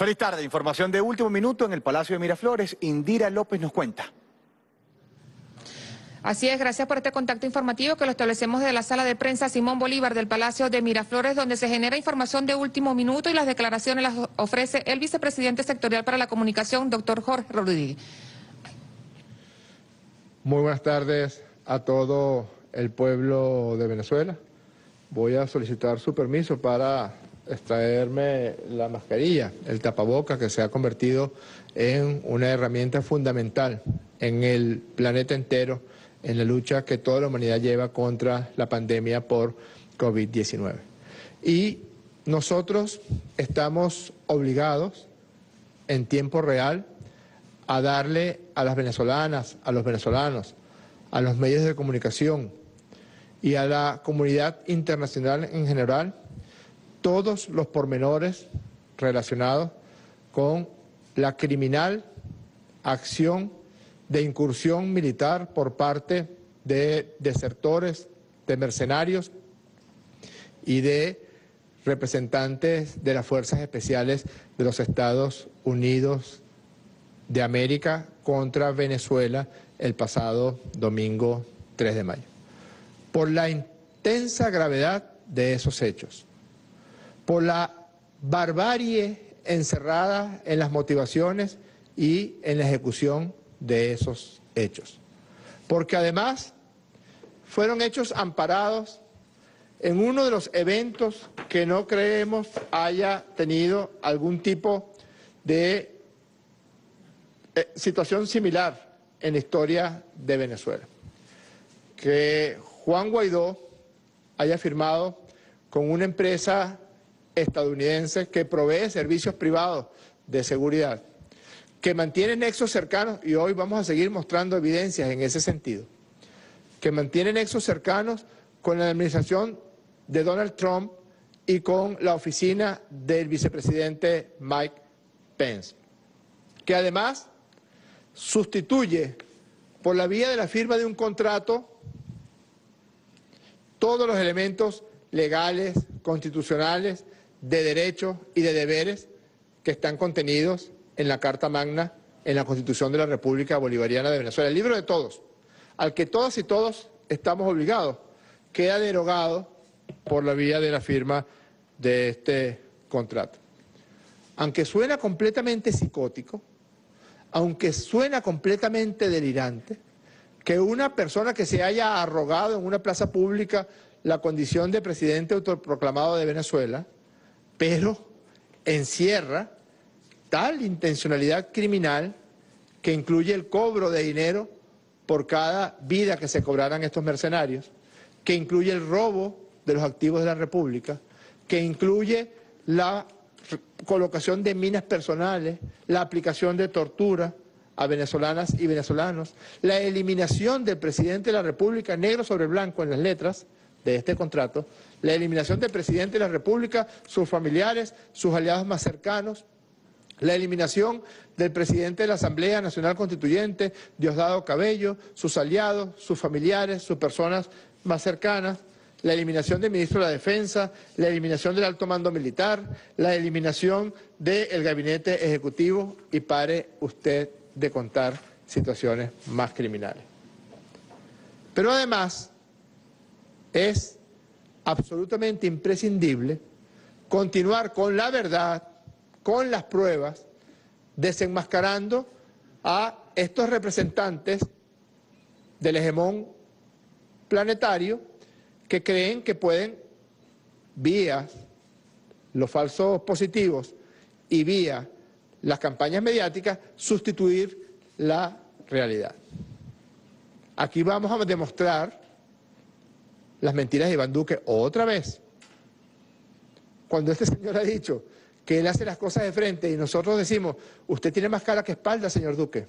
Feliz tarde, información de último minuto en el Palacio de Miraflores. Indira López nos cuenta. Así es, gracias por este contacto informativo que lo establecemos desde la sala de prensa Simón Bolívar del Palacio de Miraflores, donde se genera información de último minuto y las declaraciones las ofrece el vicepresidente sectorial para la comunicación, doctor Jorge Rodríguez. Muy buenas tardes a todo el pueblo de Venezuela. Voy a solicitar su permiso para extraerme la mascarilla, el tapaboca que se ha convertido en una herramienta fundamental en el planeta entero en la lucha que toda la humanidad lleva contra la pandemia por COVID-19. Y nosotros estamos obligados en tiempo real a darle a las venezolanas, a los venezolanos, a los medios de comunicación y a la comunidad internacional en general todos los pormenores relacionados con la criminal acción de incursión militar por parte de desertores, de mercenarios y de representantes de las fuerzas especiales de los Estados Unidos de América contra Venezuela el pasado domingo 3 de mayo. Por la intensa gravedad de esos hechos, por la barbarie encerrada en las motivaciones y en la ejecución de esos hechos. Porque además fueron hechos amparados en uno de los eventos que no creemos haya tenido algún tipo de eh, situación similar en la historia de Venezuela. Que Juan Guaidó haya firmado con una empresa estadounidense que provee servicios privados de seguridad que mantiene nexos cercanos, y hoy vamos a seguir mostrando evidencias en ese sentido, que mantiene nexos cercanos con la administración de Donald Trump y con la oficina del vicepresidente Mike Pence, que además sustituye por la vía de la firma de un contrato todos los elementos legales, constitucionales, de derechos y de deberes que están contenidos en la Carta Magna, en la Constitución de la República Bolivariana de Venezuela. El libro de todos, al que todas y todos estamos obligados, queda derogado por la vía de la firma de este contrato. Aunque suena completamente psicótico, aunque suena completamente delirante, que una persona que se haya arrogado en una plaza pública la condición de presidente autoproclamado de Venezuela, pero encierra tal intencionalidad criminal que incluye el cobro de dinero por cada vida que se cobraran estos mercenarios, que incluye el robo de los activos de la República, que incluye la colocación de minas personales, la aplicación de tortura a venezolanas y venezolanos, la eliminación del presidente de la República negro sobre blanco en las letras de este contrato, la eliminación del presidente de la República, sus familiares, sus aliados más cercanos, la eliminación del presidente de la Asamblea Nacional Constituyente, Diosdado Cabello, sus aliados, sus familiares, sus personas más cercanas, la eliminación del ministro de la Defensa, la eliminación del alto mando militar, la eliminación del gabinete ejecutivo y pare usted de contar situaciones más criminales. Pero además es absolutamente imprescindible continuar con la verdad, con las pruebas, desenmascarando a estos representantes del hegemón planetario que creen que pueden, vía los falsos positivos y vía las campañas mediáticas, sustituir la realidad. Aquí vamos a demostrar las mentiras de Iván Duque otra vez. Cuando este señor ha dicho que él hace las cosas de frente y nosotros decimos, usted tiene más cara que espalda, señor Duque.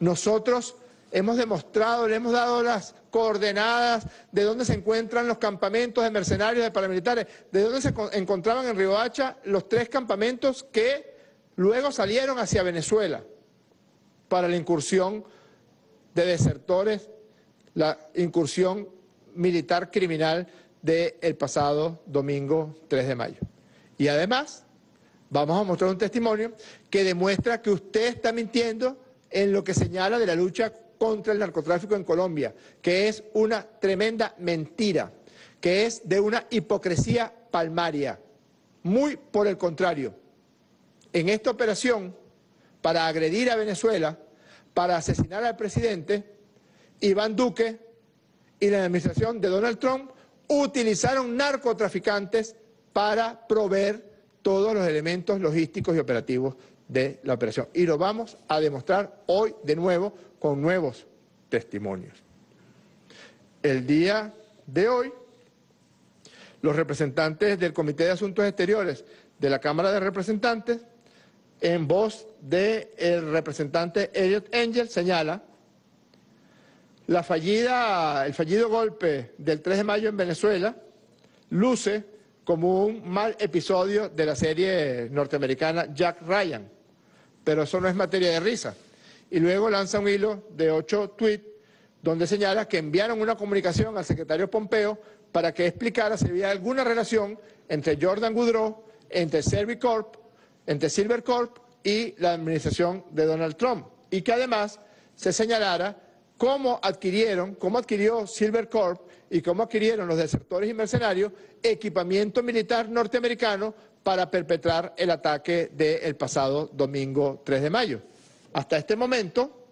Nosotros hemos demostrado, le hemos dado las coordenadas de dónde se encuentran los campamentos de mercenarios, de paramilitares, de dónde se encontraban en Riohacha los tres campamentos que luego salieron hacia Venezuela para la incursión de desertores, la incursión militar criminal del pasado domingo 3 de mayo. Y además vamos a mostrar un testimonio que demuestra que usted está mintiendo en lo que señala de la lucha contra el narcotráfico en Colombia, que es una tremenda mentira, que es de una hipocresía palmaria. Muy por el contrario, en esta operación, para agredir a Venezuela, para asesinar al presidente, Iván Duque y la administración de Donald Trump utilizaron narcotraficantes para proveer todos los elementos logísticos y operativos de la operación. Y lo vamos a demostrar hoy de nuevo con nuevos testimonios. El día de hoy, los representantes del Comité de Asuntos Exteriores de la Cámara de Representantes, en voz del representante Elliot Angel, señala la fallida, el fallido golpe del 3 de mayo en Venezuela luce como un mal episodio de la serie norteamericana Jack Ryan, pero eso no es materia de risa. Y luego lanza un hilo de ocho tweets donde señala que enviaron una comunicación al secretario Pompeo para que explicara si había alguna relación entre Jordan Goodrow, entre Servicorp, entre Silvercorp y la administración de Donald Trump. Y que además se señalara cómo adquirieron, cómo adquirió Silvercorp y cómo adquirieron los desertores y mercenarios equipamiento militar norteamericano para perpetrar el ataque del pasado domingo 3 de mayo. Hasta este momento,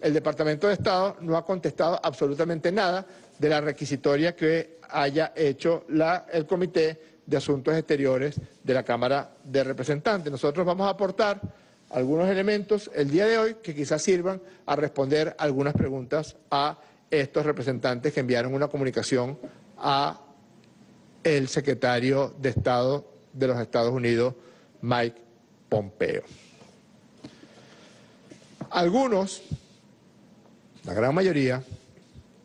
el Departamento de Estado no ha contestado absolutamente nada de la requisitoria que haya hecho el Comité de Asuntos Exteriores de la Cámara de Representantes. Nosotros vamos a aportar algunos elementos el día de hoy que quizás sirvan a responder algunas preguntas a estos representantes que enviaron una comunicación a el secretario de Estado de los Estados Unidos, Mike Pompeo. Algunos, la gran mayoría,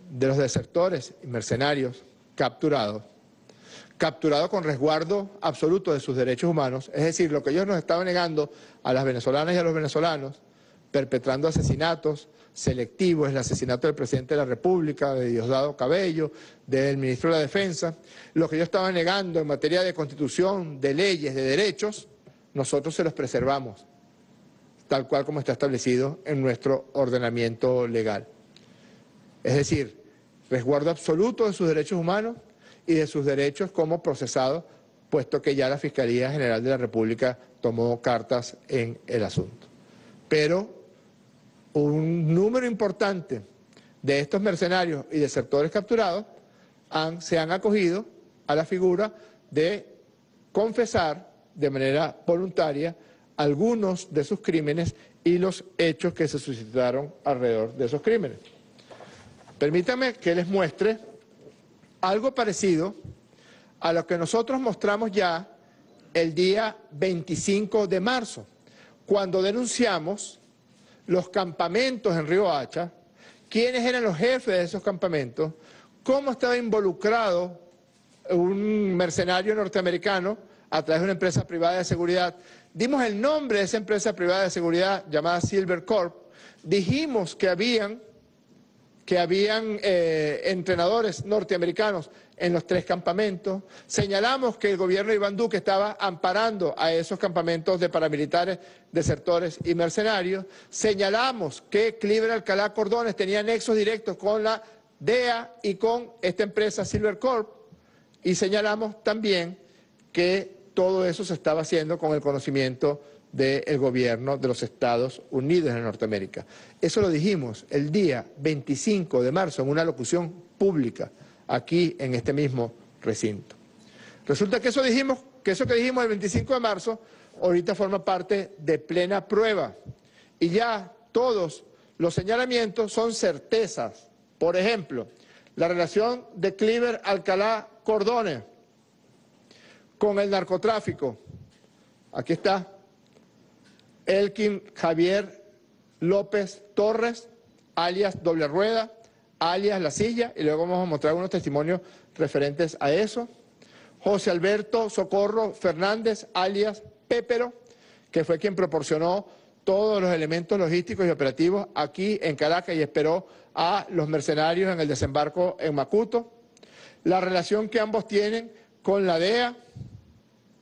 de los desertores y mercenarios capturados, capturados con resguardo absoluto de sus derechos humanos, es decir, lo que ellos nos estaban negando a las venezolanas y a los venezolanos, perpetrando asesinatos selectivos, el asesinato del presidente de la República, de Diosdado Cabello, del ministro de la Defensa, lo que ellos estaban negando en materia de constitución, de leyes, de derechos, nosotros se los preservamos, tal cual como está establecido en nuestro ordenamiento legal. Es decir, resguardo absoluto de sus derechos humanos y de sus derechos como procesados, puesto que ya la Fiscalía General de la República tomó cartas en el asunto. Pero un número importante de estos mercenarios y desertores capturados se han acogido a la figura de confesar de manera voluntaria algunos de sus crímenes y los hechos que se suscitaron alrededor de esos crímenes. Permítanme que les muestre algo parecido a lo que nosotros mostramos ya el día 25 de marzo, cuando denunciamos los campamentos en Río Hacha, quiénes eran los jefes de esos campamentos, cómo estaba involucrado un mercenario norteamericano a través de una empresa privada de seguridad. Dimos el nombre de esa empresa privada de seguridad llamada Silver Corp. Dijimos que habían que habían eh, entrenadores norteamericanos en los tres campamentos. Señalamos que el gobierno de Iván Duque estaba amparando a esos campamentos de paramilitares, desertores y mercenarios. Señalamos que Cliver Alcalá Cordones tenía nexos directos con la DEA y con esta empresa Silver Corp. Y señalamos también que todo eso se estaba haciendo con el conocimiento del gobierno de los Estados Unidos de Norteamérica. Eso lo dijimos el día 25 de marzo en una locución pública aquí en este mismo recinto. Resulta que eso dijimos, que eso que dijimos el 25 de marzo ahorita forma parte de plena prueba y ya todos los señalamientos son certezas. Por ejemplo, la relación de Cliver Alcalá Cordones con el narcotráfico. Aquí está, Elkin Javier López Torres, alias Doble Rueda, alias La Silla, y luego vamos a mostrar unos testimonios referentes a eso. José Alberto Socorro Fernández, alias Pépero, que fue quien proporcionó todos los elementos logísticos y operativos aquí en Caracas y esperó a los mercenarios en el desembarco en Macuto. La relación que ambos tienen con la DEA,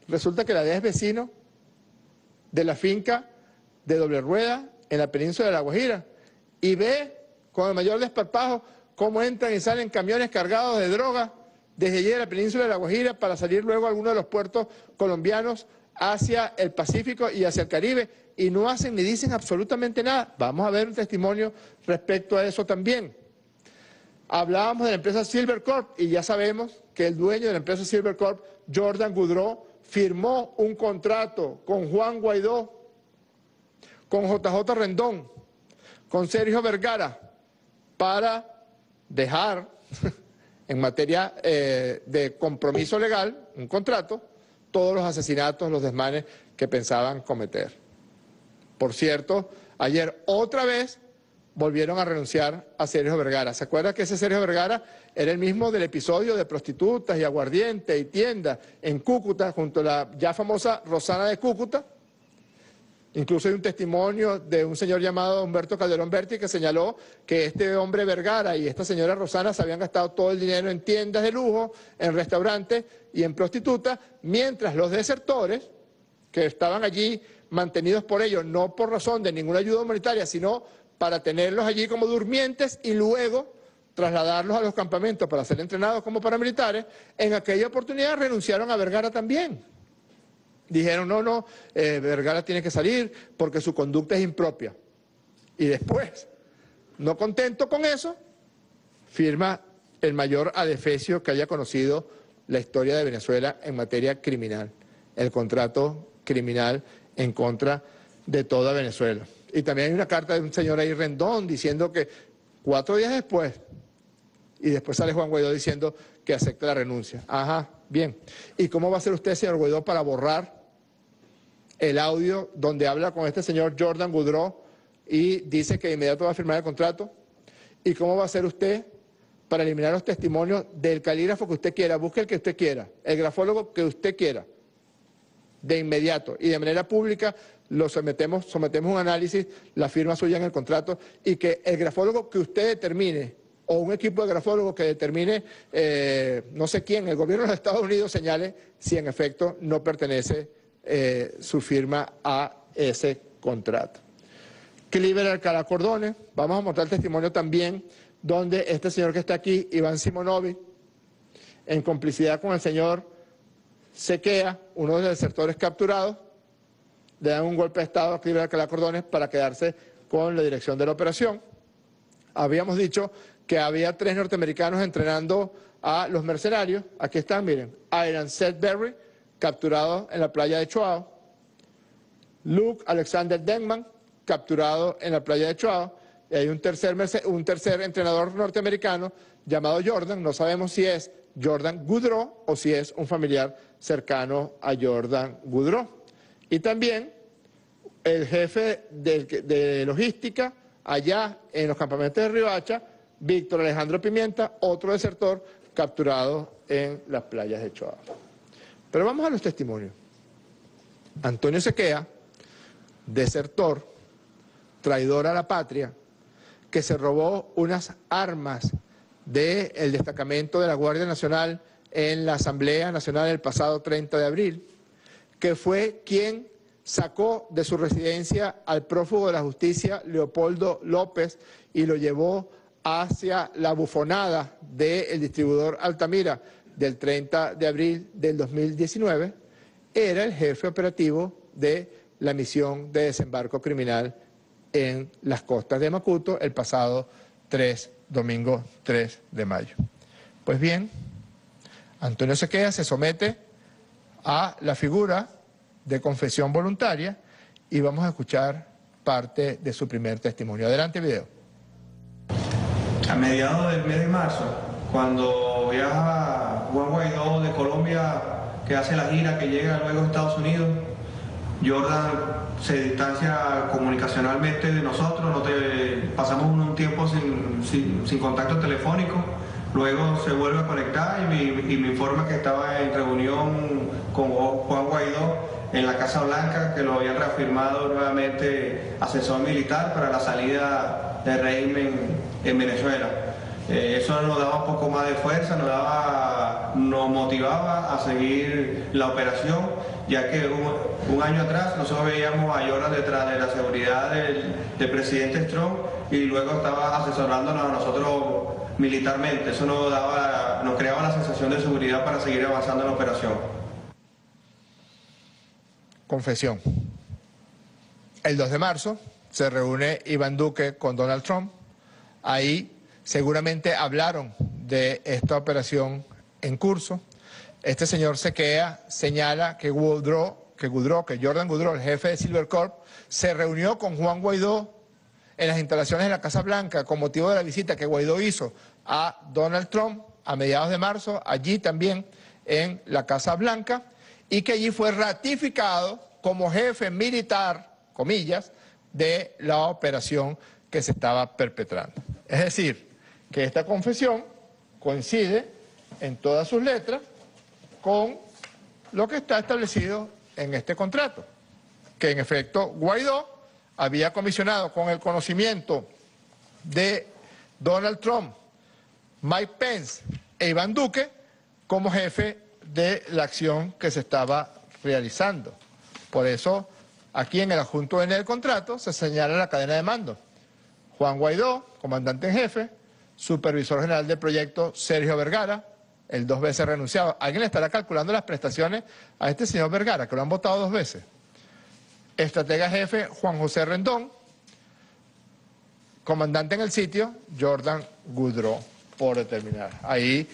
resulta que la DEA es vecino de la finca de doble rueda en la península de La Guajira y ve con el mayor desparpajo cómo entran y salen camiones cargados de droga desde allí de la península de La Guajira para salir luego a alguno de los puertos colombianos hacia el Pacífico y hacia el Caribe y no hacen ni dicen absolutamente nada. Vamos a ver un testimonio respecto a eso también. Hablábamos de la empresa Silvercorp y ya sabemos que el dueño de la empresa Silvercorp, Jordan Goudreau, firmó un contrato con Juan Guaidó, con JJ Rendón, con Sergio Vergara, para dejar en materia eh, de compromiso legal, un contrato, todos los asesinatos, los desmanes que pensaban cometer. Por cierto, ayer otra vez volvieron a renunciar a Sergio Vergara. ¿Se acuerda que ese Sergio Vergara era el mismo del episodio de prostitutas y aguardiente y tiendas en Cúcuta, junto a la ya famosa Rosana de Cúcuta? Incluso hay un testimonio de un señor llamado Humberto Calderón Berti que señaló que este hombre Vergara y esta señora Rosana se habían gastado todo el dinero en tiendas de lujo, en restaurantes y en prostitutas, mientras los desertores, que estaban allí mantenidos por ellos, no por razón de ninguna ayuda humanitaria, sino para tenerlos allí como durmientes y luego trasladarlos a los campamentos para ser entrenados como paramilitares, en aquella oportunidad renunciaron a Vergara también. Dijeron, no, no, eh, Vergara tiene que salir porque su conducta es impropia. Y después, no contento con eso, firma el mayor adefesio que haya conocido la historia de Venezuela en materia criminal, el contrato criminal en contra de toda Venezuela. Y también hay una carta de un señor ahí Rendón diciendo que cuatro días después, y después sale Juan Guaidó diciendo que acepta la renuncia. Ajá, bien. ¿Y cómo va a ser usted, señor Guaidó, para borrar el audio donde habla con este señor Jordan Goudreau y dice que de inmediato va a firmar el contrato? ¿Y cómo va a ser usted para eliminar los testimonios del calígrafo que usted quiera? Busque el que usted quiera, el grafólogo que usted quiera, de inmediato y de manera pública lo sometemos, sometemos un análisis, la firma suya en el contrato y que el grafólogo que usted determine o un equipo de grafólogos que determine, eh, no sé quién, el gobierno de los Estados Unidos señale si en efecto no pertenece eh, su firma a ese contrato. Cliver Alcalá Cordones, vamos a mostrar testimonio también donde este señor que está aquí, Iván Simonovic, en complicidad con el señor Sequea, uno de los desertores capturados, le dan un golpe de Estado a Cliver Alcalá Cordones para quedarse con la dirección de la operación. Habíamos dicho que había tres norteamericanos entrenando a los mercenarios. Aquí están, miren, Iron Sedberry, capturado en la playa de Choao. Luke Alexander Denman, capturado en la playa de Choao. Y hay un tercer, un tercer entrenador norteamericano llamado Jordan, no sabemos si es Jordan Goudreau o si es un familiar cercano a Jordan Goudreau. Y también el jefe de logística allá en los campamentos de Riohacha, Víctor Alejandro Pimienta, otro desertor capturado en las playas de Choa. Pero vamos a los testimonios. Antonio Sequea, desertor, traidor a la patria, que se robó unas armas del destacamento de la Guardia Nacional en la Asamblea Nacional el pasado 30 de abril, que fue quien sacó de su residencia al prófugo de la justicia Leopoldo López y lo llevó hacia la bufonada del distribuidor Altamira del 30 de abril del 2019, era el jefe operativo de la misión de desembarco criminal en las costas de Macuto el pasado 3, domingo 3 de mayo. Pues bien, Antonio Sequea se somete a la figura de confesión voluntaria y vamos a escuchar parte de su primer testimonio. Adelante, video. A mediados del mes de marzo, cuando viaja Juan Guaidó de Colombia, que hace la gira, que llega luego a Estados Unidos, Jordan se distancia comunicacionalmente de nosotros, no pasamos un tiempo sin, contacto telefónico, luego se vuelve a conectar y me informa que estaba en reunión con Juan Guaidó en la Casa Blanca, que lo habían reafirmado nuevamente asesor militar para la salida del régimen en Venezuela. Eh, eso nos daba un poco más de fuerza, nos, daba, nos motivaba a seguir la operación ya que un, año atrás nosotros veíamos a Jordan detrás de la seguridad del, del presidente Trump y luego estaba asesorándonos a nosotros militarmente. Eso nos, daba, nos creaba la sensación de seguridad para seguir avanzando en la operación. Confesión. El 2 de marzo se reúne Iván Duque con Donald Trump. Ahí seguramente hablaron de esta operación en curso. Este señor Sequea señala que Goudreau, que que Jordan Goudreau, el jefe de Silvercorp, se reunió con Juan Guaidó en las instalaciones de la Casa Blanca con motivo de la visita que Guaidó hizo a Donald Trump a mediados de marzo, allí también en la Casa Blanca, y que allí fue ratificado como jefe militar, comillas, de la operación que se estaba perpetrando. Es decir, que esta confesión coincide en todas sus letras con lo que está establecido en este contrato, que en efecto Guaidó había comisionado con el conocimiento de Donald Trump, Mike Pence e Iván Duque como jefe de la acción que se estaba realizando. Por eso, aquí en el adjunto en el contrato se señala la cadena de mando. Juan Guaidó, comandante en jefe, supervisor general del proyecto Sergio Vergara, el dos veces renunciado. ¿Alguien le estará calculando las prestaciones a este señor Vergara, que lo han votado dos veces? Estratega jefe Juan José Rendón, comandante en el sitio Jordan Goudreau, por determinar. Ahí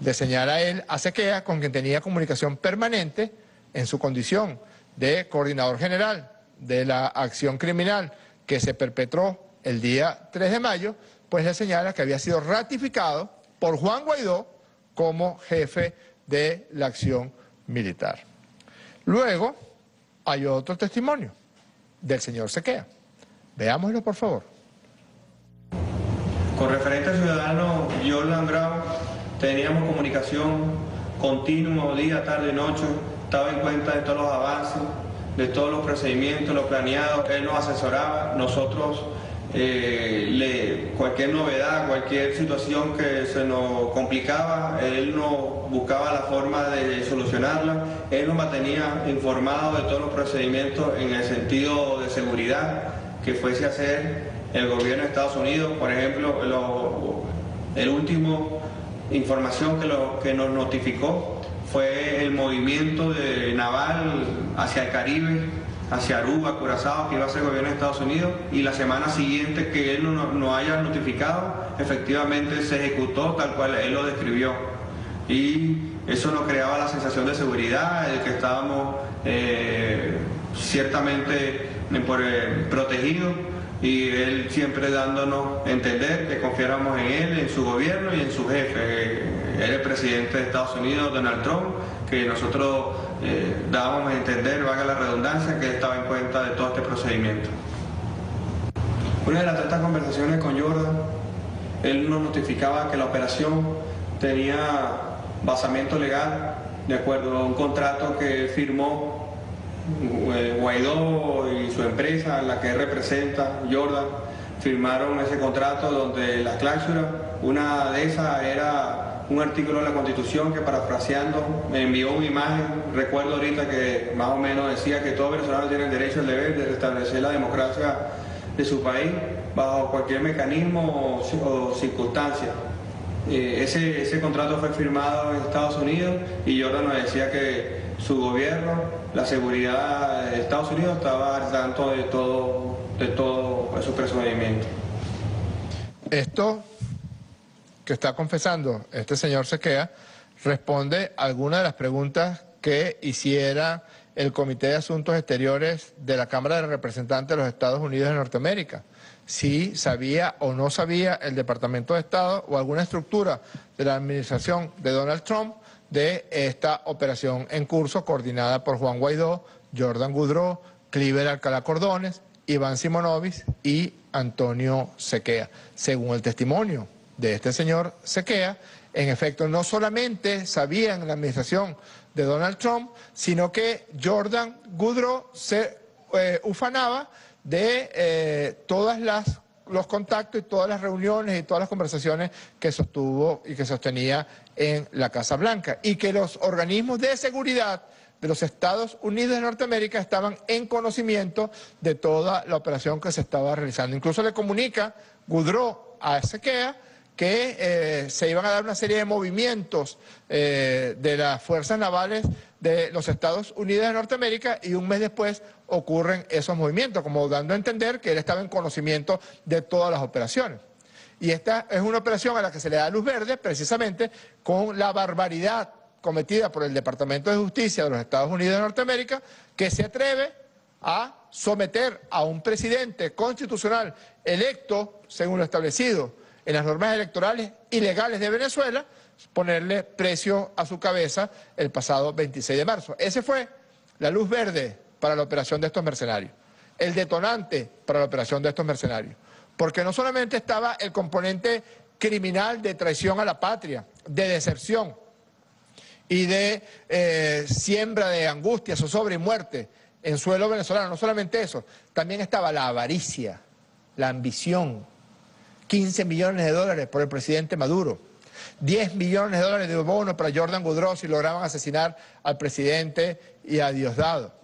le señala él a Sequea, con quien tenía comunicación permanente en su condición de coordinador general de la acción criminal que se perpetró el día 3 de mayo, pues le señala que había sido ratificado por Juan Guaidó como jefe de la acción militar. Luego hay otro testimonio del señor Sequea. Veámoslo, por favor. Con referente al ciudadano Jordan Brown, teníamos comunicación continua, día, tarde, noche, estaba en cuenta de todos los avances, de todos los procedimientos, lo planeado, él nos asesoraba, nosotros eh, cualquier novedad, cualquier situación que se nos complicaba, él nos buscaba la forma de solucionarla, él nos mantenía informados de todos los procedimientos en el sentido de seguridad que fuese a hacer el gobierno de Estados Unidos, por ejemplo, lo, el último información que, lo, que nos notificó fue el movimiento de naval hacia el Caribe, hacia Aruba, Curazao, que iba a ser gobierno de Estados Unidos, y la semana siguiente que él nos no haya notificado, efectivamente se ejecutó tal cual él lo describió. Y eso nos creaba la sensación de seguridad, de que estábamos eh, ciertamente eh, protegidos y él siempre dándonos a entender que confiáramos en él, en su gobierno y en su jefe. Él es presidente de Estados Unidos, Donald Trump, que nosotros eh, dábamos a entender, valga la redundancia, que él estaba en cuenta de todo este procedimiento. Una de las tantas conversaciones con Jordan, él nos notificaba que la operación tenía basamiento legal de acuerdo a un contrato que firmó Guaidó y su empresa, la que representa, Jordan, firmaron ese contrato donde las cláusulas, una de esas era un artículo de la Constitución que parafraseando me envió una imagen, recuerdo ahorita que más o menos decía que todo venezolano tiene el derecho el deber de restablecer la democracia de su país bajo cualquier mecanismo o, circunstancia. Eh, ese, ese contrato fue firmado en Estados Unidos y Jordan nos decía que su gobierno, la seguridad de Estados Unidos estaba al tanto de todo, de todo su procedimiento. Esto que está confesando este señor Sequea responde a algunas de las preguntas que hiciera el Comité de Asuntos Exteriores de la Cámara de Representantes de los Estados Unidos de Norteamérica. Si sabía o no sabía el Departamento de Estado o alguna estructura de la administración de Donald Trump de esta operación en curso coordinada por Juan Guaidó, Jordan Goudreau, Cliver Alcalá Cordones, Iván Simonovis y Antonio Sequea. Según el testimonio de este señor Sequea, en efecto no solamente sabían la administración de Donald Trump, sino que Jordan Goudreau se eh, ufanaba de eh, todas las los contactos y todas las reuniones y todas las conversaciones que sostuvo y que sostenía en la Casa Blanca y que los organismos de seguridad de los Estados Unidos de Norteamérica estaban en conocimiento de toda la operación que se estaba realizando. Incluso le comunica Goudreau a Ezequiel que eh, se iban a dar una serie de movimientos eh, de las fuerzas navales de los Estados Unidos de Norteamérica y un mes después ocurren esos movimientos, como dando a entender que él estaba en conocimiento de todas las operaciones. Y esta es una operación a la que se le da luz verde precisamente con la barbaridad cometida por el Departamento de Justicia de los Estados Unidos de Norteamérica, que se atreve a someter a un presidente constitucional electo, según lo establecido en las normas electorales ilegales de Venezuela, ponerle precio a su cabeza el pasado 26 de marzo. Ese fue la luz verde para la operación de estos mercenarios, el detonante para la operación de estos mercenarios. Porque no solamente estaba el componente criminal de traición a la patria, de deserción y de eh, siembra de angustia, zozobra y muerte en suelo venezolano, no solamente eso, también estaba la avaricia, la ambición, 15 millones de dólares por el presidente Maduro, 10 millones de dólares de bono para Jordan Goudreau si lograban asesinar al presidente y a Diosdado.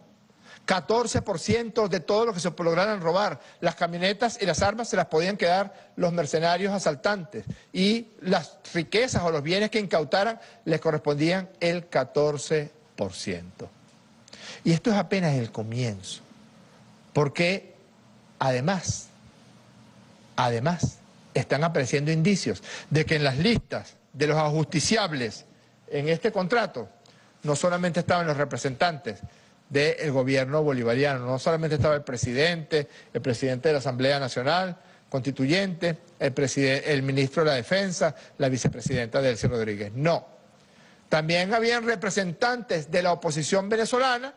14% de todo lo que se lograran robar. Las camionetas y las armas se las podían quedar los mercenarios asaltantes y las riquezas o los bienes que incautaran les correspondían el 14%. Y esto es apenas el comienzo, porque además, además, están apareciendo indicios de que en las listas de los ajusticiables en este contrato no solamente estaban los representantes, del gobierno bolivariano. No solamente estaba el presidente, el presidente de la Asamblea Nacional Constituyente, el, el ministro de la Defensa, la vicepresidenta Delcy Rodríguez. No. También habían representantes de la oposición venezolana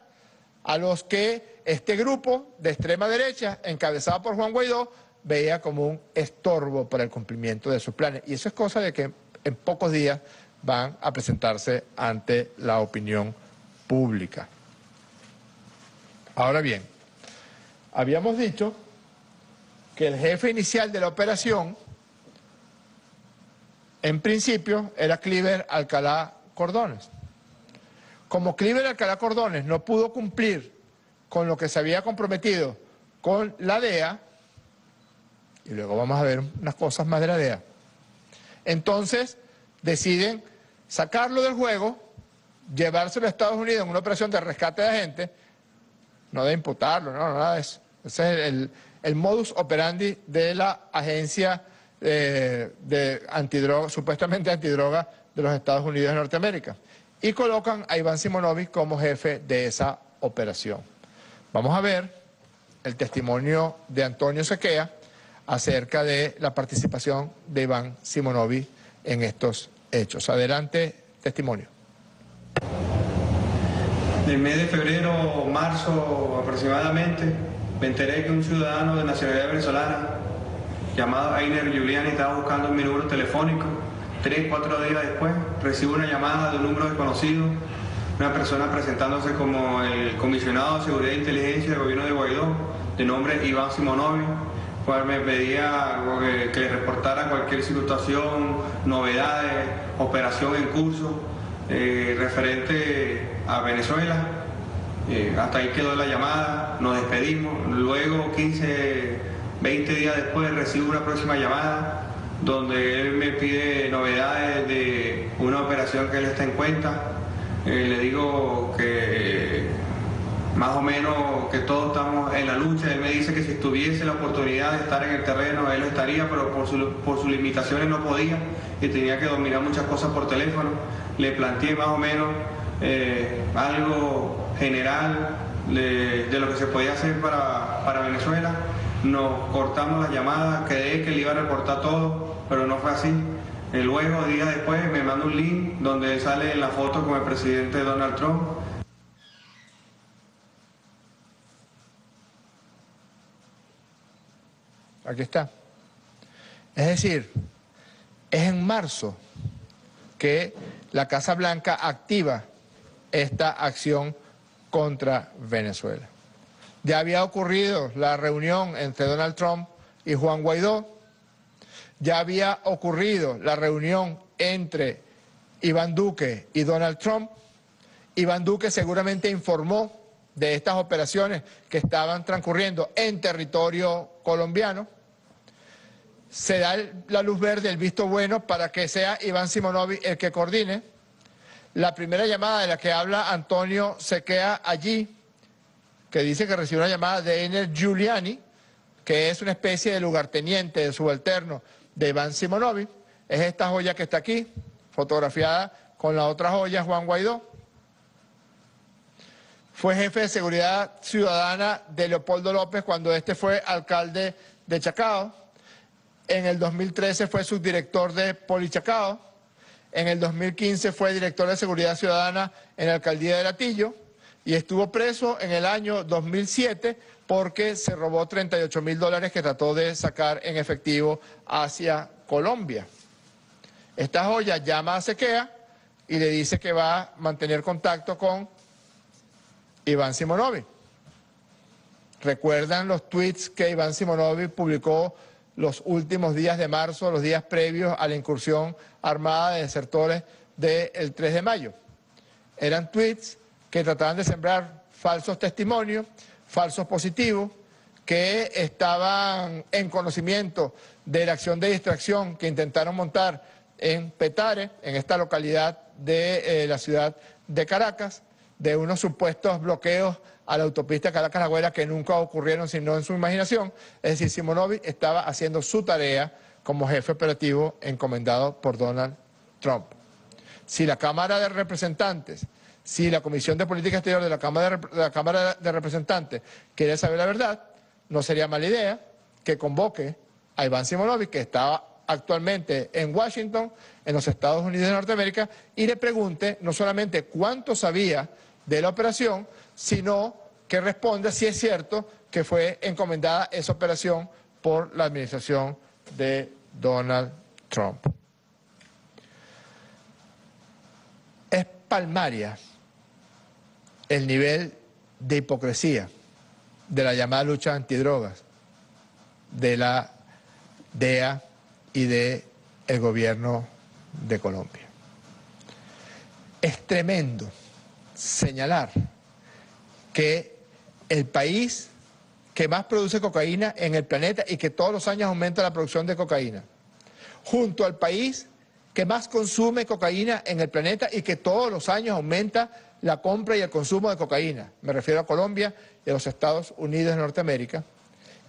a los que este grupo de extrema derecha, encabezado por Juan Guaidó, veía como un estorbo para el cumplimiento de sus planes. Y eso es cosa de que en pocos días van a presentarse ante la opinión pública. Ahora bien, habíamos dicho que el jefe inicial de la operación, en principio, era Cliver Alcalá Cordones. Como Cliver Alcalá Cordones no pudo cumplir con lo que se había comprometido con la DEA, y luego vamos a ver unas cosas más de la DEA, entonces deciden sacarlo del juego, llevárselo a Estados Unidos en una operación de rescate de agentes, no de imputarlo, no, nada de eso. Ese es el, modus operandi de la agencia eh, de antidroga, supuestamente antidroga de los Estados Unidos de Norteamérica. Y colocan a Iván Simonovic como jefe de esa operación. Vamos a ver el testimonio de Antonio Sequea acerca de la participación de Iván Simonovic en estos hechos. Adelante, testimonio. En el mes de febrero o marzo aproximadamente, me enteré que un ciudadano de nacionalidad venezolana llamado Ainer Giuliani estaba buscando mi número telefónico. Tres, cuatro días después, recibo una llamada de un número desconocido, una persona presentándose como el comisionado de Seguridad e Inteligencia del gobierno de Guaidó, de nombre Iván Simonovi, cual me pedía que le reportara cualquier situación, novedades, operación en curso eh, referente a Venezuela. Eh, hasta ahí quedó la llamada, nos despedimos. Luego, 15, 20 días después, recibo una próxima llamada donde él me pide novedades de una operación que él está en cuenta. Eh, le digo que más o menos que todos estamos en la lucha. Él me dice que si tuviese la oportunidad de estar en el terreno, él lo estaría, pero por, por sus limitaciones no podía y tenía que dominar muchas cosas por teléfono. Le planteé más o menos eh, algo general de, lo que se podía hacer para, Venezuela. Nos cortamos las llamadas, quedé que le iba a reportar todo, pero no fue así. luego, días después, me manda un link donde sale la foto con el presidente Donald Trump Aquí está. Es decir, es en marzo que la Casa Blanca activa esta acción contra Venezuela. Ya había ocurrido la reunión entre Donald Trump y Juan Guaidó, ya había ocurrido la reunión entre Iván Duque y Donald Trump, Iván Duque seguramente informó de estas operaciones que estaban transcurriendo en territorio colombiano. Se da la luz verde, el visto bueno para que sea Iván Simonovi el que coordine. La primera llamada de la que habla Antonio Sequea allí, que dice que recibió una llamada de Ener Giuliani, que es una especie de lugarteniente, de subalterno de Iván Simonovi, es esta joya que está aquí, fotografiada con la otra joya, Juan Guaidó. Fue jefe de seguridad ciudadana de Leopoldo López cuando este fue alcalde de Chacao. En el 2013 fue subdirector de Polichacao. En el 2015 fue director de seguridad ciudadana en la alcaldía de Latillo y estuvo preso en el año 2007 porque se robó 38 mil dólares que trató de sacar en efectivo hacia Colombia. Esta joya llama a Sequea y le dice que va a mantener contacto con Iván Simonovi. ¿Recuerdan los tweets que Iván Simonovi publicó los últimos días de marzo, los días previos a la incursión armada de desertores del 3 de mayo? Eran tweets que trataban de sembrar falsos testimonios, falsos positivos, que estaban en conocimiento de la acción de distracción que intentaron montar en Petare, en esta localidad de eh, la ciudad de Caracas, de unos supuestos bloqueos a la autopista Caracas-Agüera que nunca ocurrieron sino en su imaginación. Es decir, Simonovic estaba haciendo su tarea como jefe operativo encomendado por Donald Trump. Si la Cámara de Representantes si la Comisión de Política Exterior de la Cámara de, la Cámara de Representantes quiere saber la verdad, no sería mala idea que convoque a Iván Simonovic, que está actualmente en Washington, en los Estados Unidos de Norteamérica, y le pregunte no solamente cuánto sabía de la operación, sino que responda si es cierto que fue encomendada esa operación por la administración de Donald Trump. Es palmaria el nivel de hipocresía de la llamada lucha antidrogas de la DEA y del el gobierno de Colombia. Es tremendo señalar que el país que más produce cocaína en el planeta y que todos los años aumenta la producción de cocaína, junto al país que más consume cocaína en el planeta y que todos los años aumenta la compra y el consumo de cocaína, me refiero a Colombia y a los Estados Unidos de Norteamérica,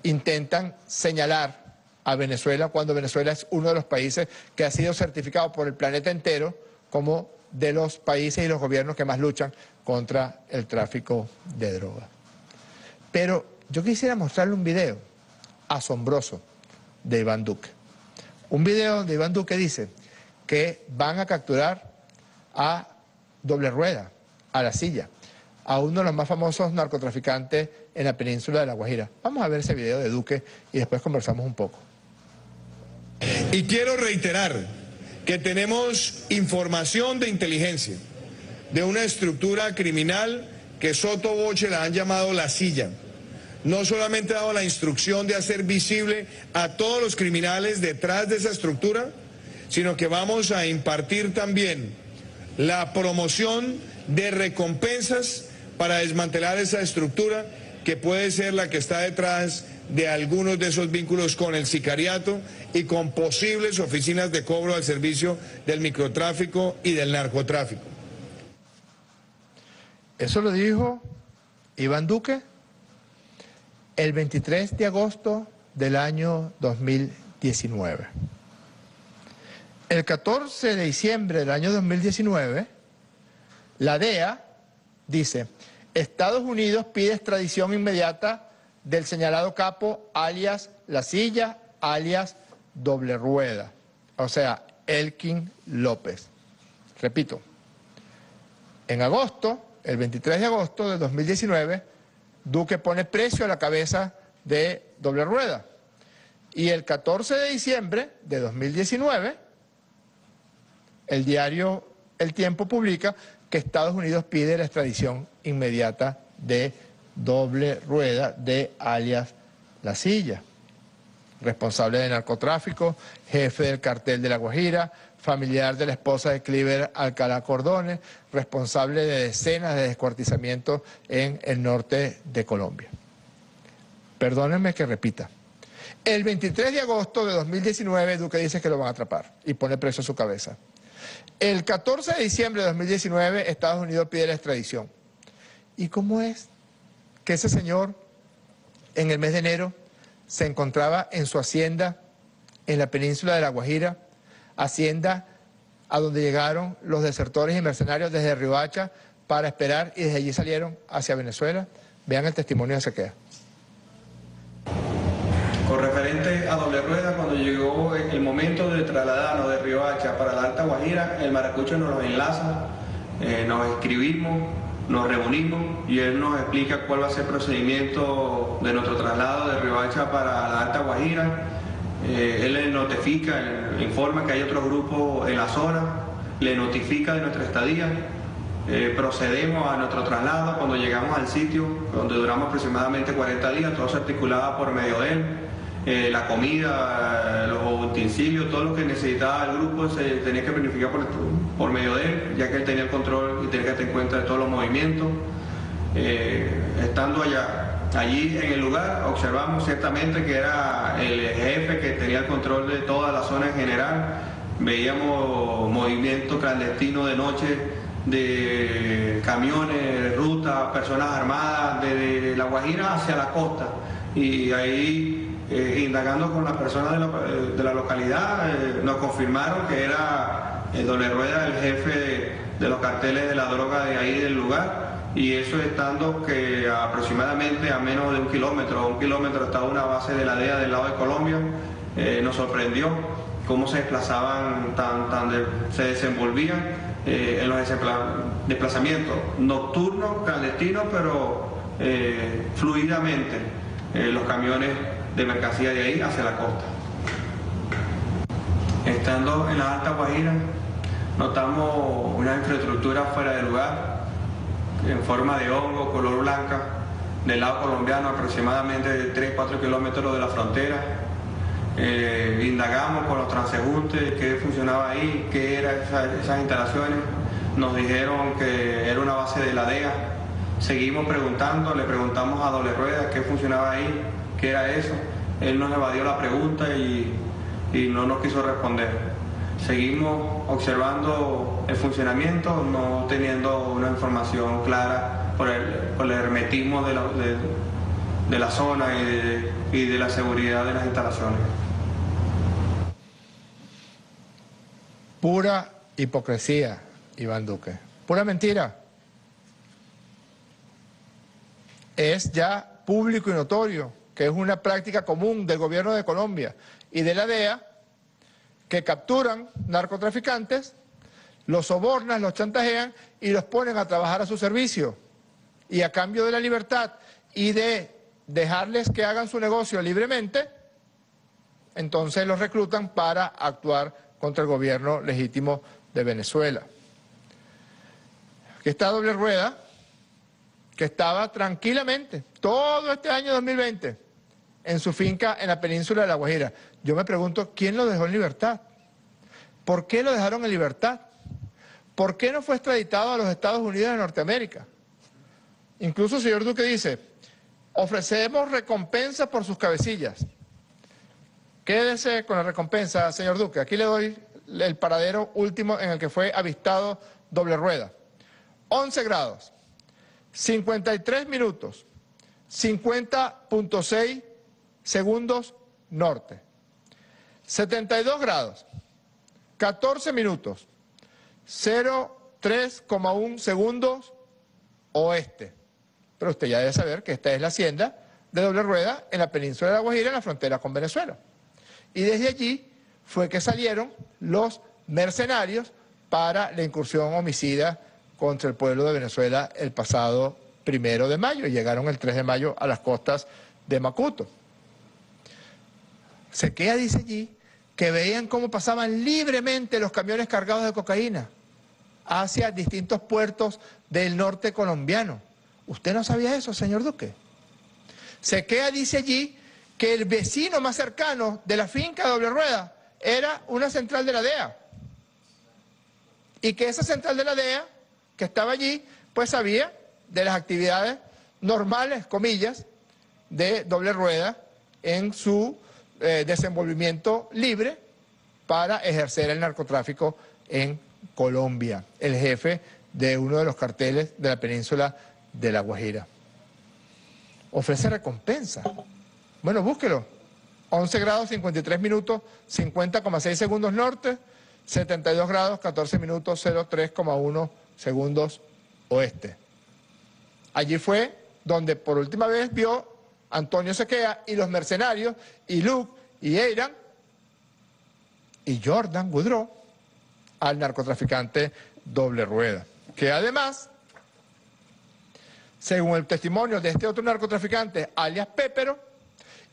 intentan señalar a Venezuela cuando Venezuela es uno de los países que ha sido certificado por el planeta entero como de los países y los gobiernos que más luchan contra el tráfico de drogas. Pero yo quisiera mostrarle un video asombroso de Iván Duque. Un video donde Iván Duque dice que van a capturar a doble rueda, a la silla, a uno de los más famosos narcotraficantes en la península de La Guajira. Vamos a ver ese video de Duque y después conversamos un poco. Y quiero reiterar que tenemos información de inteligencia de una estructura criminal que Soto Boche la han llamado la silla. No solamente ha dado la instrucción de hacer visible a todos los criminales detrás de esa estructura, sino que vamos a impartir también la promoción de recompensas para desmantelar esa estructura que puede ser la que está detrás de algunos de esos vínculos con el sicariato y con posibles oficinas de cobro al servicio del microtráfico y del narcotráfico. Eso lo dijo Iván Duque el 23 de agosto del año 2019. El 14 de diciembre del año 2019, la DEA dice, Estados Unidos pide extradición inmediata del señalado capo alias La Silla, alias Doble Rueda, o sea, Elkin López. Repito, en agosto, el 23 de agosto de 2019, Duque pone precio a la cabeza de Doble Rueda. Y el 14 de diciembre de 2019, el diario El Tiempo publica que Estados Unidos pide la extradición inmediata de doble rueda de alias La Silla, responsable de narcotráfico, jefe del cartel de La Guajira, familiar de la esposa de Cliver Alcalá Cordones, responsable de decenas de descuartizamientos en el norte de Colombia. Perdónenme que repita. El 23 de agosto de 2019 Duque dice que lo van a atrapar y pone preso a su cabeza. El 14 de diciembre de 2019 Estados Unidos pide la extradición. ¿Y cómo es que ese señor en el mes de enero se encontraba en su hacienda en la península de La Guajira, hacienda a donde llegaron los desertores y mercenarios desde Riohacha para esperar y desde allí salieron hacia Venezuela? Vean el testimonio de Sequea. Con referente a doble rueda, cuando llegó el momento de trasladarnos de Riohacha para la Alta Guajira, el maracucho nos enlaza, eh, nos escribimos, nos reunimos y él nos explica cuál va a ser el procedimiento de nuestro traslado de Riohacha para la Alta Guajira. Eh, él le notifica, le informa que hay otro grupo en la zona, le notifica de nuestra estadía. Eh, procedemos a nuestro traslado cuando llegamos al sitio, donde duramos aproximadamente 40 días, todo se articulaba por medio de él. Eh, la comida, los utensilios, todo lo que necesitaba el grupo se tenía que planificar por, por, medio de él, ya que él tenía el control y tenía que tener en cuenta de todos los movimientos. Eh, estando allá, allí en el lugar, observamos ciertamente que era el jefe que tenía el control de toda la zona en general. Veíamos movimiento clandestino de noche de camiones, rutas, personas armadas desde La Guajira hacia la costa. Y ahí eh, indagando con las personas de la, de la localidad, eh, nos confirmaron que era eh, Don Rueda el jefe de, los carteles de la droga de ahí del lugar y eso estando que aproximadamente a menos de un kilómetro, un kilómetro estaba una base de la DEA del lado de Colombia, nos sorprendió cómo se desplazaban, tan, tan se desenvolvían en los desplazamientos nocturnos, clandestinos, pero fluidamente los camiones de mercancía de ahí hacia la costa. Estando en la Alta Guajira, notamos una infraestructura fuera de lugar, en forma de hongo, color blanca, del lado colombiano, aproximadamente 3-4 kilómetros de la frontera. Eh, indagamos con los transeúntes qué funcionaba ahí, qué eran esas instalaciones. Nos dijeron que era una base de la DEA. Seguimos preguntando, le preguntamos a Doble Rueda qué funcionaba ahí qué era eso. Él nos evadió la pregunta y, no nos quiso responder. Seguimos observando el funcionamiento, no teniendo una información clara por el, hermetismo de la, zona y de, la seguridad de las instalaciones. Pura hipocresía, Iván Duque. Pura mentira. Es ya público y notorio que es una práctica común del gobierno de Colombia y de la DEA, que capturan narcotraficantes, los sobornan, los chantajean y los ponen a trabajar a su servicio. Y a cambio de la libertad y de dejarles que hagan su negocio libremente, entonces los reclutan para actuar contra el gobierno legítimo de Venezuela. Aquí está doble rueda, que estaba tranquilamente todo este año 2020 en su finca en la península de La Guajira. Yo me pregunto, ¿quién lo dejó en libertad? ¿Por qué lo dejaron en libertad? ¿Por qué no fue extraditado a los Estados Unidos de Norteamérica? Incluso señor Duque dice, ofrecemos recompensa por sus cabecillas. Quédese con la recompensa, señor Duque. Aquí le doy el paradero último en el que fue avistado doble rueda. 11 grados, 53 minutos, 50.6 segundos norte. 72 grados, 14 minutos, 0,3,1 segundos oeste. Pero usted ya debe saber que esta es la hacienda de doble rueda en la península de La Guajira, en la frontera con Venezuela. Y desde allí fue que salieron los mercenarios para la incursión homicida contra el pueblo de Venezuela el pasado primero de mayo llegaron el 3 de mayo a las costas de Macuto. Sequea dice allí que veían cómo pasaban libremente los camiones cargados de cocaína hacia distintos puertos del norte colombiano. ¿Usted no sabía eso, señor Duque? Sequea dice allí que el vecino más cercano de la finca Doble Rueda era una central de la DEA y que esa central de la DEA, que estaba allí, pues sabía de las actividades normales, comillas, de doble rueda en su eh, desenvolvimiento libre para ejercer el narcotráfico en Colombia, el jefe de uno de los carteles de la península de La Guajira. Ofrece recompensa. Bueno, búsquelo. 11 grados 53 minutos 50,6 segundos norte, 72 grados 14 minutos 03,1 segundos oeste. Allí fue donde por última vez vio Antonio Sequea y los mercenarios, y Luke y Eiran y Jordan Woodrow al narcotraficante doble rueda, que además, según el testimonio de este otro narcotraficante, alias Pépero,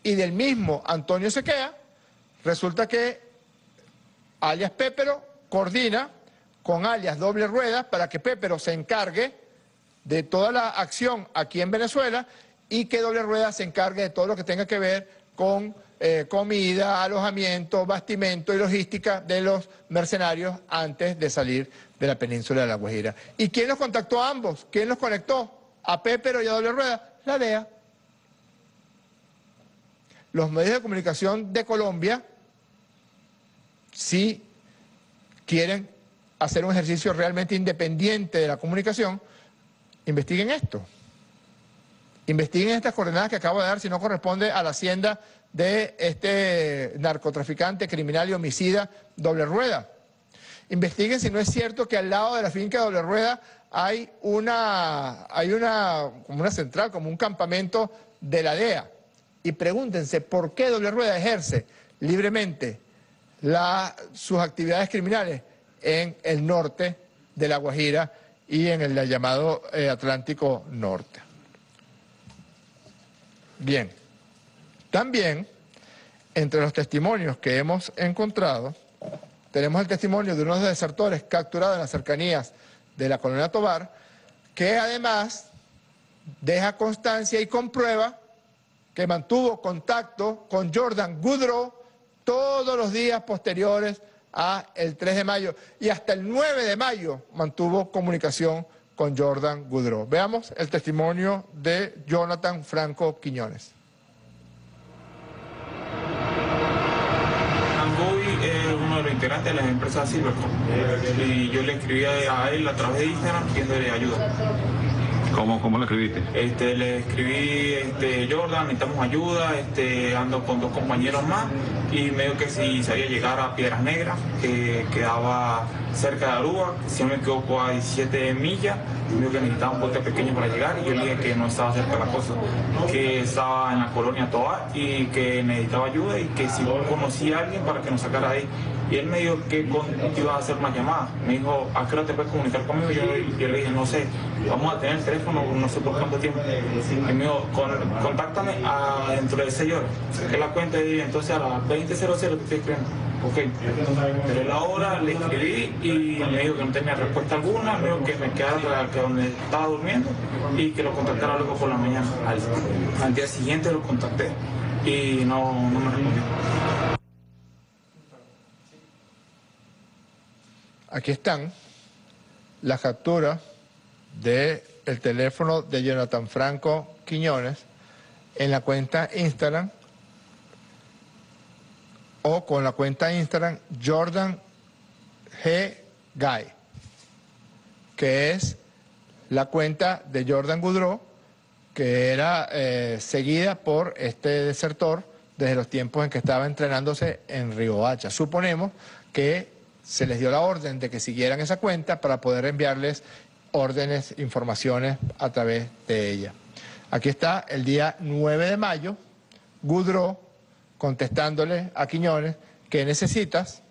y del mismo Antonio Sequea, resulta que alias Pépero coordina con alias doble rueda para que Pépero se encargue de toda la acción aquí en Venezuela y que doble rueda se encargue de todo lo que tenga que ver con eh, comida, alojamiento, bastimento y logística de los mercenarios antes de salir de la península de La Guajira. ¿Y quién los contactó a ambos? ¿Quién los conectó? ¿A Pépero y a Doble Rueda? La DEA. Los medios de comunicación de Colombia, si quieren hacer un ejercicio realmente independiente de la comunicación, investiguen esto. Investiguen estas coordenadas que acabo de dar si no corresponde a la hacienda de este narcotraficante, criminal y homicida doble rueda. Investiguen si no es cierto que al lado de la finca doble rueda hay una, hay una, como una central, como un campamento de la DEA. Y pregúntense por qué doble rueda ejerce libremente sus actividades criminales en el norte de La Guajira y en el llamado eh, Atlántico Norte. Bien. También, entre los testimonios que hemos encontrado, tenemos el testimonio de unos desertores capturados en las cercanías de la colonia Tobar, que además deja constancia y comprueba que mantuvo contacto con Jordan Goodrow todos los días posteriores a el 3 de mayo y hasta el 9 de mayo mantuvo comunicación con Jordan Goodrow. Veamos el testimonio de Jonathan Franco Quiñones. integrante de las empresas Silvercom. Y yo le escribí a él a través de Instagram pidiéndole ayuda. ¿Cómo, ¿Cómo le escribiste? Este, le escribí, este, Jordan, necesitamos ayuda, este, ando con dos compañeros más y medio que si sabía llegar a Piedras Negras, que quedaba cerca de Aruba, si no me equivoco a 17 millas, me que necesitaba un bote pequeño para llegar y yo le dije que no estaba cerca de la cosa, que estaba en la colonia Toa y que necesitaba ayuda y que si conocía a alguien para que nos sacara ahí. Y él me dijo que iba a hacer más llamadas. Me dijo, ¿a qué hora te puedes comunicar conmigo? Yo, yo le dije, no sé, vamos a tener el teléfono no sé por cuánto tiempo. Y me dijo, contáctame a, dentro de 6 horas. Saqué la cuenta y entonces a las 20.00 te estoy escribiendo. Ok, pero la hora le escribí y me dijo que no tenía respuesta alguna, me dijo que me quedara que donde estaba durmiendo y que lo contactara luego por la mañana. Al, día siguiente lo contacté y no, no me respondió. Aquí están las capturas del el teléfono de Jonathan Franco Quiñones en la cuenta Instagram o con la cuenta Instagram Jordan G. Guy, que es la cuenta de Jordan Goudreau, que era eh, seguida por este desertor desde los tiempos en que estaba entrenándose en Río Hacha. Suponemos que se les dio la orden de que siguieran esa cuenta para poder enviarles órdenes, informaciones a través de ella. Aquí está el día 9 de mayo, Goudreau contestándole a Quiñones, ¿qué necesitas?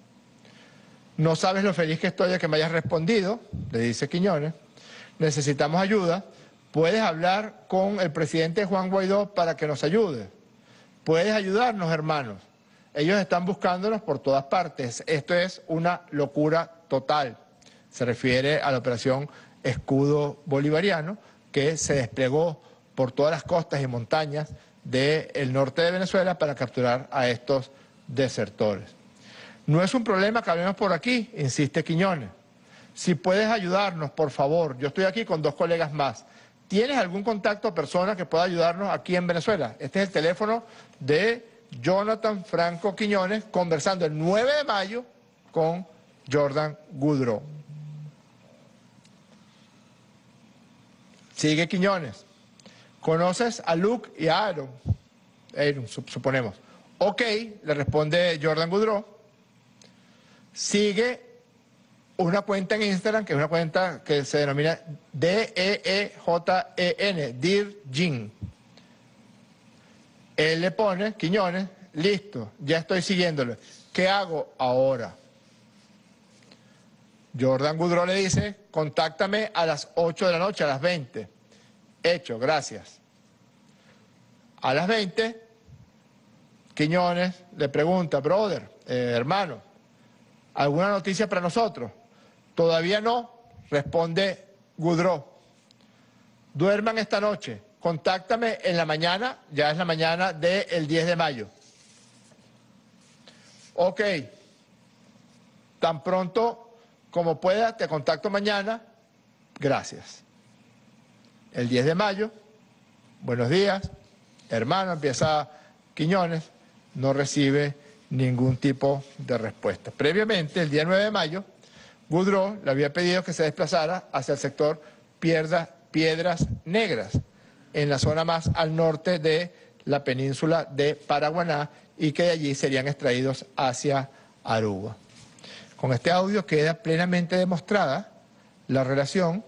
No sabes lo feliz que estoy de que me hayas respondido, le dice Quiñones. Necesitamos ayuda. Puedes hablar con el presidente Juan Guaidó para que nos ayude. Puedes ayudarnos, hermanos. Ellos están buscándonos por todas partes. Esto es una locura total. Se refiere a la operación Escudo Bolivariano que se desplegó por todas las costas y montañas del norte de Venezuela para capturar a estos desertores. No es un problema que hablemos por aquí, insiste Quiñones. Si puedes ayudarnos, por favor, yo estoy aquí con dos colegas más. ¿Tienes algún contacto o persona que pueda ayudarnos aquí en Venezuela? Este es el teléfono de Jonathan Franco Quiñones conversando el 9 de mayo con Jordan Goodrow. Sigue Quiñones. ¿Conoces a Luke y a Aaron? Aaron, suponemos. Ok, le responde Jordan Goodrow. Sigue una cuenta en Instagram, que es una cuenta que se denomina D-E-E-J-E-N, Dear Jean. Él le pone, Quiñones, listo, ya estoy siguiéndolo. ¿Qué hago ahora? Jordan Goodrow le dice, contáctame a las 8 de la noche, a las 20. Hecho, gracias. A las 20, Quiñones le pregunta, brother, eh, hermano, ¿alguna noticia para nosotros? Todavía no, responde Goodrow. Duerman esta noche, contáctame en la mañana, ya es la mañana del 10 de mayo. Ok, tan pronto como pueda, te contacto mañana, gracias. El 10 de mayo, buenos días, hermano, empieza Quiñones, no recibe ningún tipo de respuesta. Previamente, el día 9 de mayo, Goudreau le había pedido que se desplazara hacia el sector Piedras Negras, en la zona más al norte de la península de Paraguaná y que de allí serían extraídos hacia Aruba. Con este audio queda plenamente demostrada la relación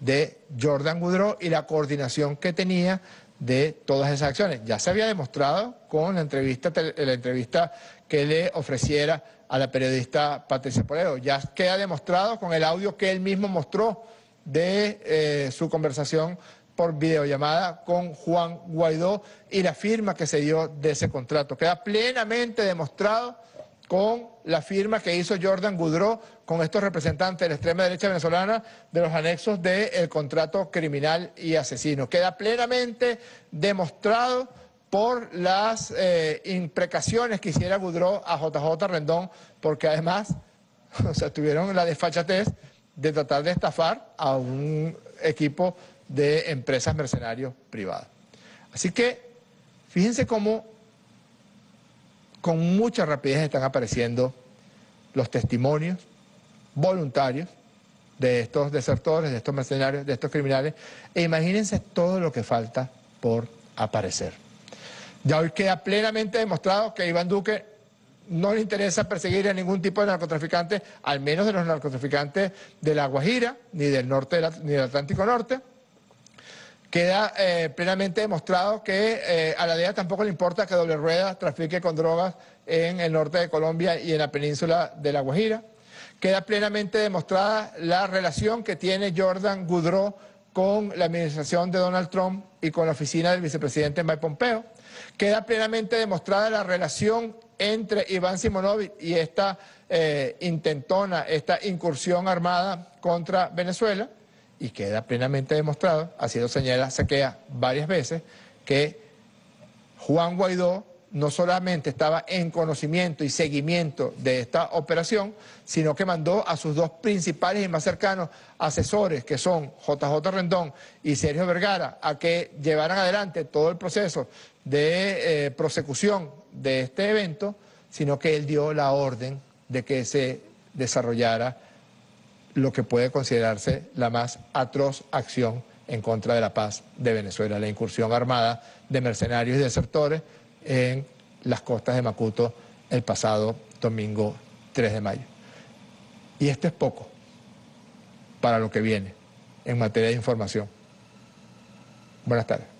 de Jordan Goudreau y la coordinación que tenía de todas esas acciones. Ya se había demostrado con la entrevista, la entrevista que le ofreciera a la periodista Patricia Polero. Ya queda demostrado con el audio que él mismo mostró de eh, su conversación por videollamada con Juan Guaidó y la firma que se dio de ese contrato. Queda plenamente demostrado con la firma que hizo Jordan Goudreau con estos representantes de la extrema derecha venezolana de los anexos del contrato criminal y asesino. Queda plenamente demostrado por las eh, imprecaciones que hiciera Goudreau a JJ Rendón, porque además o sea, tuvieron la desfachatez de tratar de estafar a un equipo de empresas mercenarios privadas. Así que fíjense cómo con mucha rapidez están apareciendo los testimonios voluntarios de estos desertores, de estos mercenarios, de estos criminales, e imagínense todo lo que falta por aparecer. Ya hoy queda plenamente demostrado que Iván Duque no le interesa perseguir a ningún tipo de narcotraficante, al menos de los narcotraficantes de la Guajira, ni del norte ni del Atlántico Norte. Queda eh, plenamente demostrado que eh, a la DEA tampoco le importa que Doble Rueda trafique con drogas en el norte de Colombia y en la península de La Guajira. Queda plenamente demostrada la relación que tiene Jordan Goudreau con la administración de Donald Trump y con la oficina del vicepresidente Mike Pompeo. Queda plenamente demostrada la relación entre Iván Simonovic y esta eh, intentona, esta incursión armada contra Venezuela y queda plenamente demostrado, ha sido señalada Saquea varias veces, que Juan Guaidó no solamente estaba en conocimiento y seguimiento de esta operación, sino que mandó a sus dos principales y más cercanos asesores, que son JJ Rendón y Sergio Vergara, a que llevaran adelante todo el proceso de eh, prosecución de este evento, sino que él dio la orden de que se desarrollara lo que puede considerarse la más atroz acción en contra de la paz de Venezuela, la incursión armada de mercenarios y desertores en las costas de Macuto el pasado domingo 3 de mayo. Y esto es poco para lo que viene en materia de información. Buenas tardes.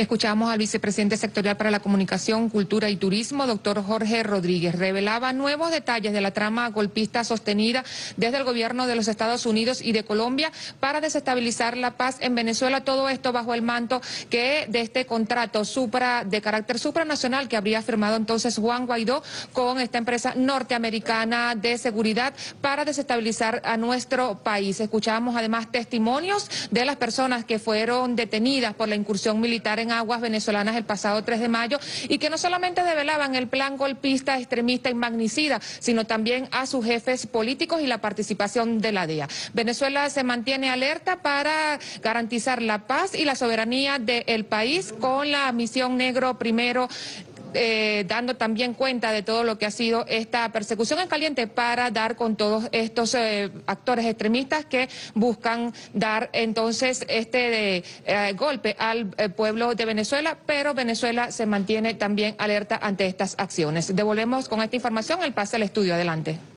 Escuchamos al vicepresidente sectorial para la comunicación, cultura y turismo, doctor Jorge Rodríguez. Revelaba nuevos detalles de la trama golpista sostenida desde el gobierno de los Estados Unidos y de Colombia para desestabilizar la paz en Venezuela. Todo esto bajo el manto que de este contrato supra, de carácter supranacional que habría firmado entonces Juan Guaidó con esta empresa norteamericana de seguridad para desestabilizar a nuestro país. Escuchábamos además testimonios de las personas que fueron detenidas por la incursión militar en en aguas venezolanas el pasado 3 de mayo y que no solamente develaban el plan golpista, extremista y magnicida, sino también a sus jefes políticos y la participación de la DEA. Venezuela se mantiene alerta para garantizar la paz y la soberanía del país con la misión negro primero eh, dando también cuenta de todo lo que ha sido esta persecución en caliente para dar con todos estos eh, actores extremistas que buscan dar entonces este eh, golpe al eh, pueblo de Venezuela, pero Venezuela se mantiene también alerta ante estas acciones. Devolvemos con esta información el pase al estudio. Adelante.